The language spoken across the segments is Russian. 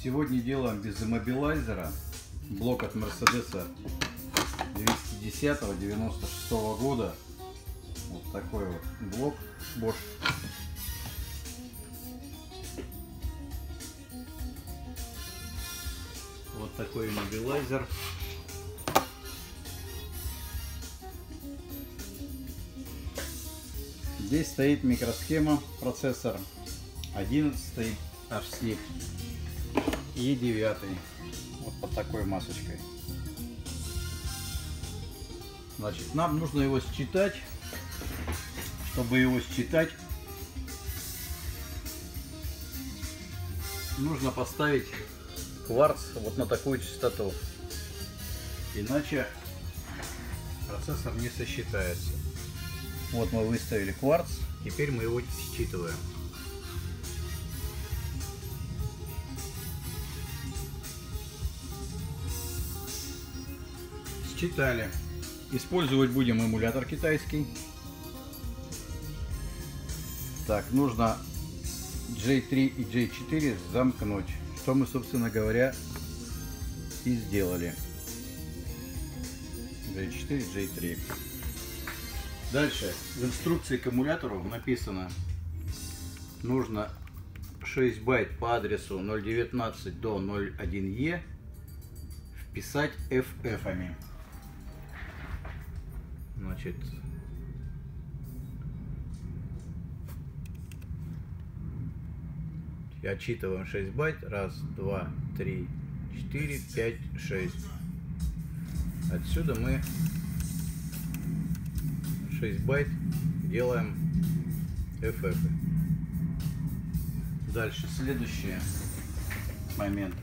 Сегодня делаем без иммобилайзера блок от Мерседеса 210-96 года. Вот такой вот блок Bosch. Вот такой иммобилайзер. Здесь стоит микросхема, процессор 11 HC и 9 вот под такой масочкой. Значит, нам нужно его считать. Чтобы его считать, нужно поставить кварц вот на такую частоту. Иначе процессор не сосчитается. Вот мы выставили кварц, теперь мы его считываем. Считали. Использовать будем эмулятор китайский. Так, нужно J3 и J4 замкнуть. Что мы, собственно говоря, и сделали. J4, J3. Дальше. В инструкции к эмулятору написано, нужно 6 байт по адресу 0.19 до 0.1e вписать FF-ами. Значит, отчитываем 6 байт. Раз, два, три, четыре, пять, шесть. Отсюда мы 6 байт делаем FF. Дальше, следующий момент.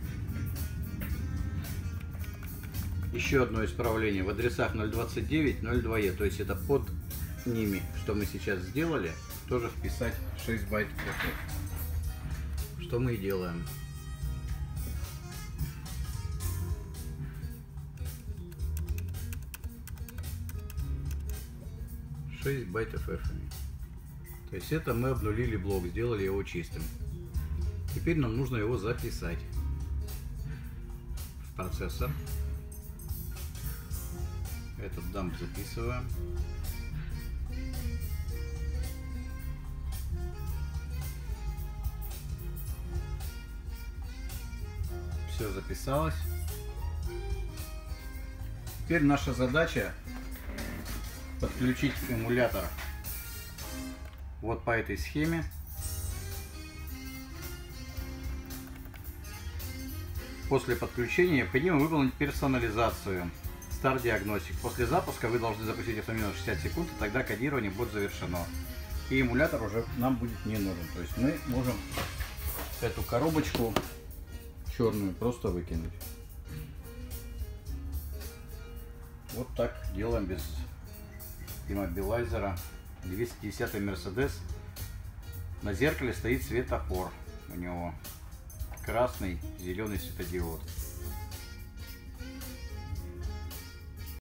Еще одно исправление в адресах 029, 02E, то есть это под ними, что мы сейчас сделали, тоже вписать 6 байт FF. Что мы и делаем. Шесть байт FF. То есть это мы обнулили блок, сделали его чистым. Теперь нам нужно его записать в процессор. Этот дамп записываем. Все записалось. Теперь наша задача подключить эмулятор вот по этой схеме. После подключения необходимо выполнить персонализацию. Start Diagnostic. После запуска вы должны запустить автомобиль 60 секунд, и тогда кодирование будет завершено. И эмулятор уже нам будет не нужен. То есть мы можем эту коробочку черную просто выкинуть. Вот так делаем без иммобилайзера. 210 Mercedes. На зеркале стоит светофор у него. Красный, зеленый светодиод.